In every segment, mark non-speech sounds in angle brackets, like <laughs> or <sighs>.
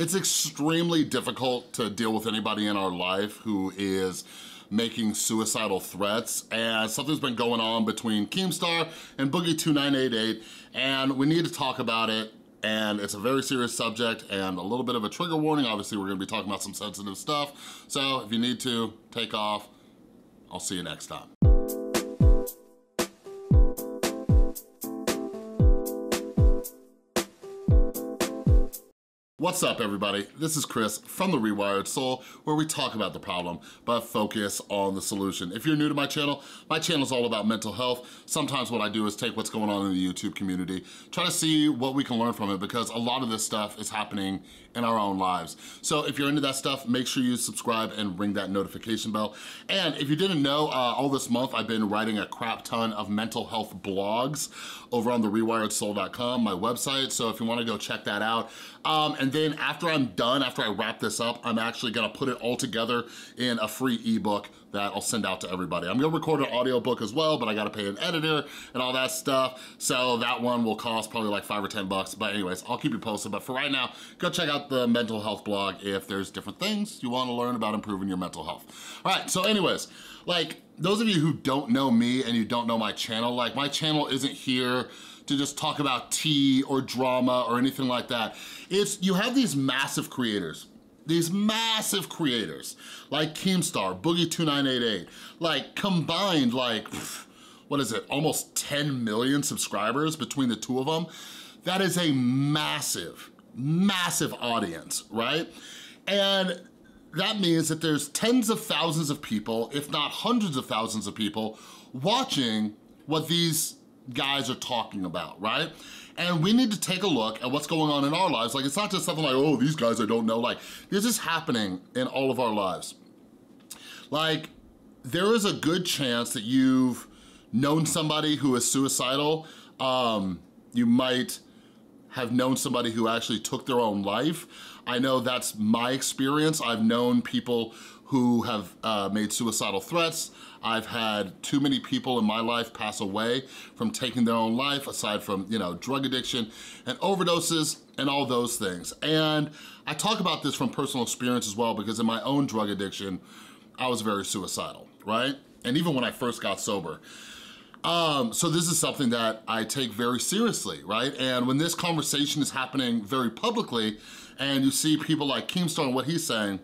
It's extremely difficult to deal with anybody in our life who is making suicidal threats and something's been going on between Keemstar and Boogie2988 and we need to talk about it and it's a very serious subject and a little bit of a trigger warning. Obviously, we're gonna be talking about some sensitive stuff. So if you need to, take off. I'll see you next time. What's up everybody? This is Chris from The Rewired Soul where we talk about the problem but focus on the solution. If you're new to my channel, my channel is all about mental health. Sometimes what I do is take what's going on in the YouTube community, try to see what we can learn from it because a lot of this stuff is happening in our own lives. So if you're into that stuff, make sure you subscribe and ring that notification bell. And if you didn't know, uh, all this month I've been writing a crap ton of mental health blogs over on the rewiredsoul.com, my website. So if you wanna go check that out. Um, and then after I'm done, after I wrap this up, I'm actually gonna put it all together in a free ebook that I'll send out to everybody. I'm gonna record an audiobook as well, but I gotta pay an editor and all that stuff. So that one will cost probably like five or 10 bucks. But anyways, I'll keep you posted. But for right now, go check out the mental health blog if there's different things you wanna learn about improving your mental health. All right, so anyways, like those of you who don't know me and you don't know my channel, like my channel isn't here to just talk about tea or drama or anything like that. It's, you have these massive creators these massive creators like Keemstar, Boogie2988, like combined like, what is it, almost 10 million subscribers between the two of them. That is a massive, massive audience, right? And that means that there's tens of thousands of people, if not hundreds of thousands of people, watching what these guys are talking about, right? And we need to take a look at what's going on in our lives. Like, it's not just something like, oh, these guys I don't know. Like, this is happening in all of our lives. Like, there is a good chance that you've known somebody who is suicidal. Um, you might have known somebody who actually took their own life. I know that's my experience. I've known people who have uh, made suicidal threats. I've had too many people in my life pass away from taking their own life, aside from, you know, drug addiction and overdoses and all those things. And I talk about this from personal experience as well because in my own drug addiction, I was very suicidal, right? And even when I first got sober. Um, so this is something that I take very seriously, right? And when this conversation is happening very publicly and you see people like Keemstar and what he's saying,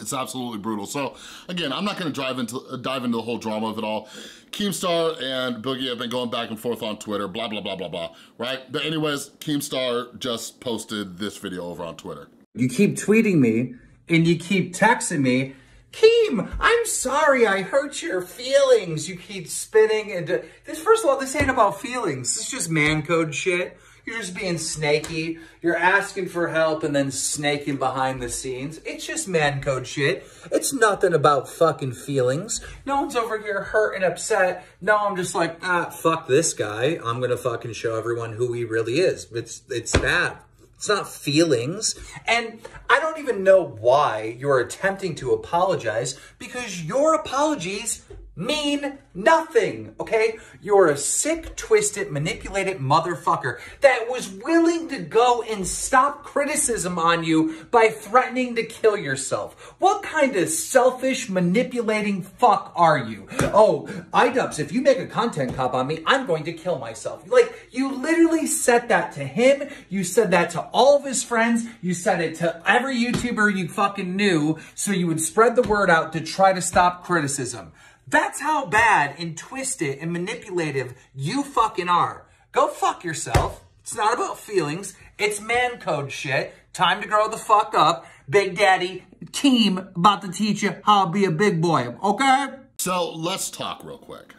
it's absolutely brutal. So again, I'm not gonna drive into, uh, dive into the whole drama of it all. Keemstar and Boogie have been going back and forth on Twitter, blah, blah, blah, blah, blah, right? But anyways, Keemstar just posted this video over on Twitter. You keep tweeting me and you keep texting me, Keem, I'm sorry I hurt your feelings. You keep spinning and this. First of all, this ain't about feelings. This is just man code shit. You're just being snaky. You're asking for help and then snaking behind the scenes. It's just man code shit. It's nothing about fucking feelings. No one's over here hurt and upset. No, I'm just like, ah, fuck this guy. I'm gonna fucking show everyone who he really is. It's, it's bad. It's not feelings. And I don't even know why you're attempting to apologize because your apologies mean nothing, okay? You're a sick, twisted, manipulated motherfucker that was willing to go and stop criticism on you by threatening to kill yourself. What kind of selfish, manipulating fuck are you? Oh, iDubbbz, if you make a content cop on me, I'm going to kill myself. Like, you literally said that to him. You said that to all of his friends. You said it to every YouTuber you fucking knew so you would spread the word out to try to stop criticism. That's how bad and twisted and manipulative you fucking are. Go fuck yourself. It's not about feelings. It's man code shit. Time to grow the fuck up. Big Daddy Keem about to teach you how to be a big boy, okay? So let's talk real quick.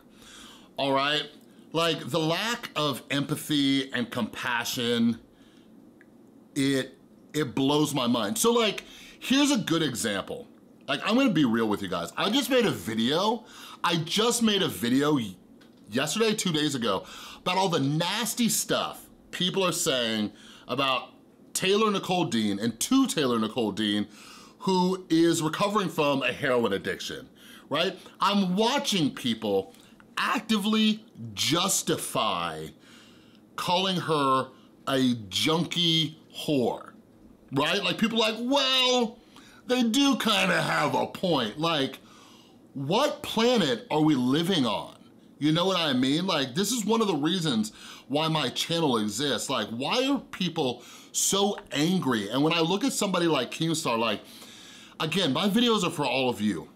All right? Like the lack of empathy and compassion, it it blows my mind. So like, here's a good example. Like, I'm gonna be real with you guys. I just made a video, I just made a video yesterday, two days ago, about all the nasty stuff people are saying about Taylor Nicole Dean and to Taylor Nicole Dean, who is recovering from a heroin addiction, right? I'm watching people actively justify calling her a junkie whore, right? Like people like, well, they do kind of have a point. Like, what planet are we living on? You know what I mean? Like, this is one of the reasons why my channel exists. Like, why are people so angry? And when I look at somebody like Keemstar, like, again, my videos are for all of you.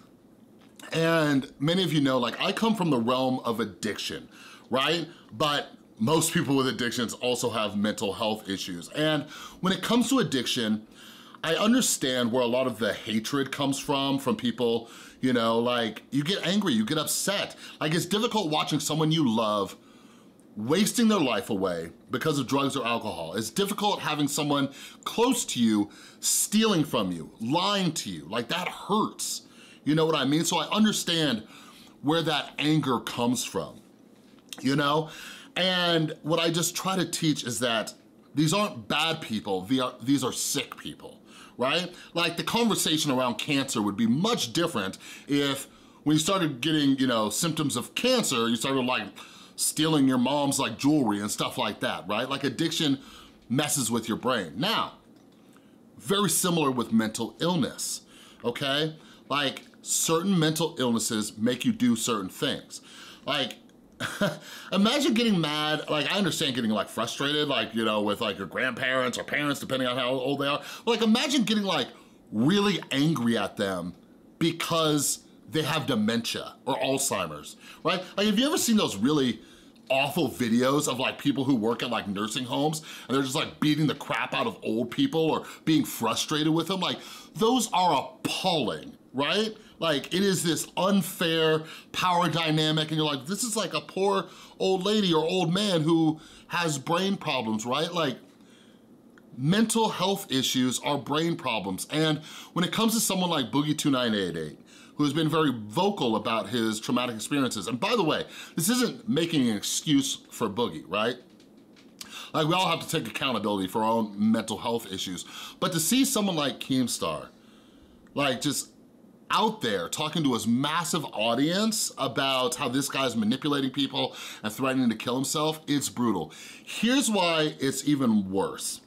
And many of you know, like, I come from the realm of addiction, right? But most people with addictions also have mental health issues. And when it comes to addiction, I understand where a lot of the hatred comes from, from people, you know, like you get angry, you get upset. Like it's difficult watching someone you love wasting their life away because of drugs or alcohol. It's difficult having someone close to you stealing from you, lying to you, like that hurts. You know what I mean? So I understand where that anger comes from, you know? And what I just try to teach is that these aren't bad people, uh, these are sick people right? Like the conversation around cancer would be much different if when you started getting, you know, symptoms of cancer, you started like stealing your mom's like jewelry and stuff like that, right? Like addiction messes with your brain. Now, very similar with mental illness, okay? Like certain mental illnesses make you do certain things. Like <laughs> imagine getting mad, like I understand getting like frustrated, like, you know, with like your grandparents or parents, depending on how old they are. Like imagine getting like really angry at them because they have dementia or Alzheimer's, right? Like have you ever seen those really awful videos of like people who work at like nursing homes and they're just like beating the crap out of old people or being frustrated with them? Like those are appalling, right? Like it is this unfair power dynamic and you're like, this is like a poor old lady or old man who has brain problems, right? Like mental health issues are brain problems. And when it comes to someone like Boogie2988, who's been very vocal about his traumatic experiences. And by the way, this isn't making an excuse for Boogie, right? Like we all have to take accountability for our own mental health issues. But to see someone like Keemstar, like just out there talking to his massive audience about how this guy's manipulating people and threatening to kill himself, it's brutal. Here's why it's even worse.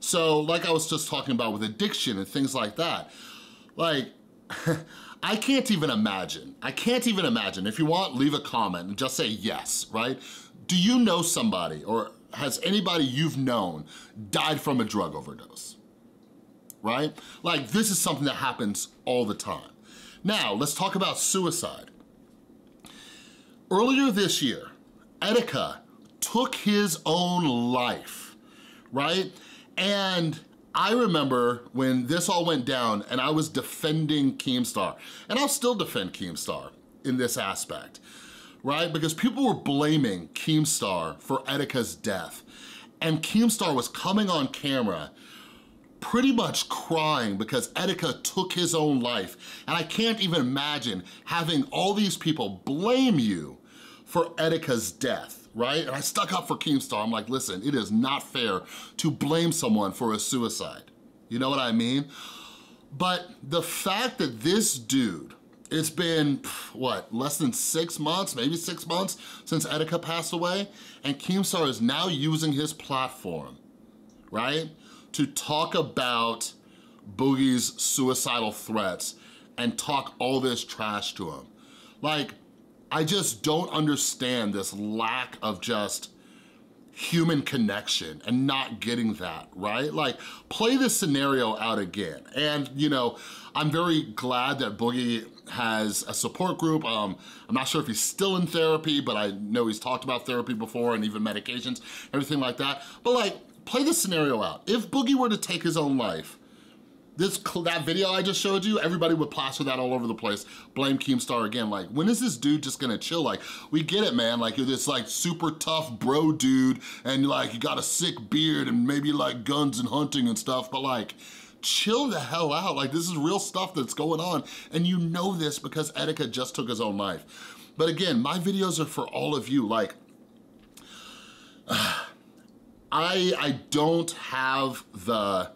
So like I was just talking about with addiction and things like that, like, <laughs> I can't even imagine, I can't even imagine, if you want, leave a comment and just say yes, right? Do you know somebody or has anybody you've known died from a drug overdose? Right? Like this is something that happens all the time. Now, let's talk about suicide. Earlier this year, Etika took his own life, right? And I remember when this all went down and I was defending Keemstar, and I'll still defend Keemstar in this aspect, right? Because people were blaming Keemstar for Etika's death. And Keemstar was coming on camera pretty much crying because Etika took his own life. And I can't even imagine having all these people blame you for Etika's death, right? And I stuck up for Keemstar. I'm like, listen, it is not fair to blame someone for a suicide. You know what I mean? But the fact that this dude, it's been, what, less than six months, maybe six months since Etika passed away, and Keemstar is now using his platform, right? To talk about Boogie's suicidal threats and talk all this trash to him. Like, I just don't understand this lack of just human connection and not getting that, right? Like, play this scenario out again. And, you know, I'm very glad that Boogie has a support group. Um, I'm not sure if he's still in therapy, but I know he's talked about therapy before and even medications, everything like that. But like, play this scenario out. If Boogie were to take his own life, this that video I just showed you, everybody would plaster that all over the place, blame Keemstar again. Like, when is this dude just gonna chill? Like, we get it, man. Like, you're this like super tough bro dude, and like you got a sick beard and maybe like guns and hunting and stuff, but like, chill the hell out. Like, this is real stuff that's going on, and you know this because Etika just took his own life. But again, my videos are for all of you. Like, <sighs> I, I don't have the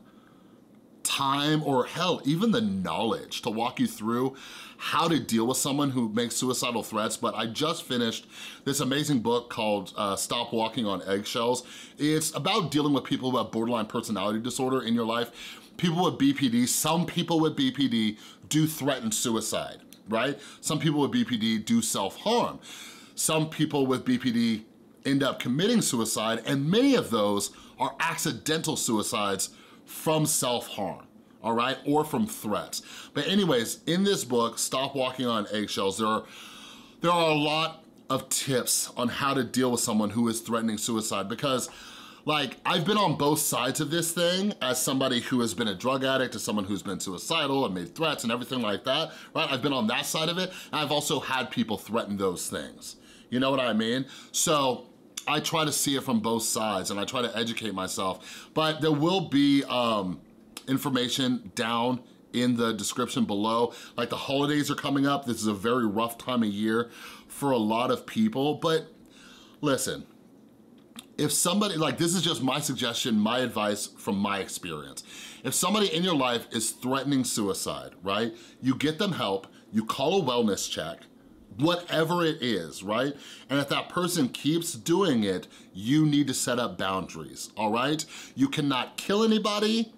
time or hell, even the knowledge to walk you through how to deal with someone who makes suicidal threats, but I just finished this amazing book called uh, Stop Walking on Eggshells. It's about dealing with people who have borderline personality disorder in your life. People with BPD, some people with BPD do threaten suicide, right? Some people with BPD do self-harm. Some people with BPD end up committing suicide, and many of those are accidental suicides from self-harm all right, or from threats. But anyways, in this book, Stop Walking on Eggshells, there are, there are a lot of tips on how to deal with someone who is threatening suicide because like, I've been on both sides of this thing as somebody who has been a drug addict, as someone who's been suicidal and made threats and everything like that, right? I've been on that side of it, and I've also had people threaten those things. You know what I mean? So I try to see it from both sides and I try to educate myself, but there will be um, information down in the description below. Like the holidays are coming up. This is a very rough time of year for a lot of people, but listen, if somebody, like this is just my suggestion, my advice from my experience. If somebody in your life is threatening suicide, right? You get them help, you call a wellness check, whatever it is, right? And if that person keeps doing it, you need to set up boundaries, all right? You cannot kill anybody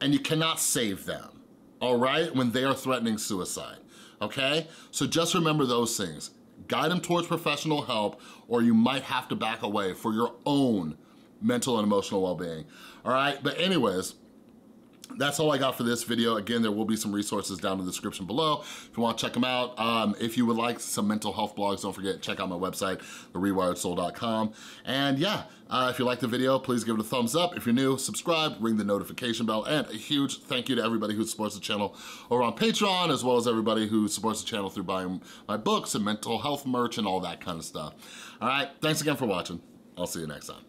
and you cannot save them, all right? When they are threatening suicide, okay? So just remember those things. Guide them towards professional help or you might have to back away for your own mental and emotional well-being, all right? But anyways, that's all I got for this video. Again, there will be some resources down in the description below if you wanna check them out. Um, if you would like some mental health blogs, don't forget, check out my website, therewiredsoul.com. And yeah, uh, if you like the video, please give it a thumbs up. If you're new, subscribe, ring the notification bell, and a huge thank you to everybody who supports the channel over on Patreon, as well as everybody who supports the channel through buying my books and mental health merch and all that kind of stuff. All right, thanks again for watching. I'll see you next time.